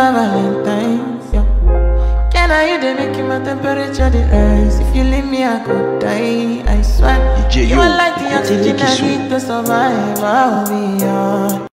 my Valentine's. Yeah. Can I you they making my temperature the rise? If you leave me, I could die. I swear. DJ you are like the oxygen I need to survive. I'll be yours.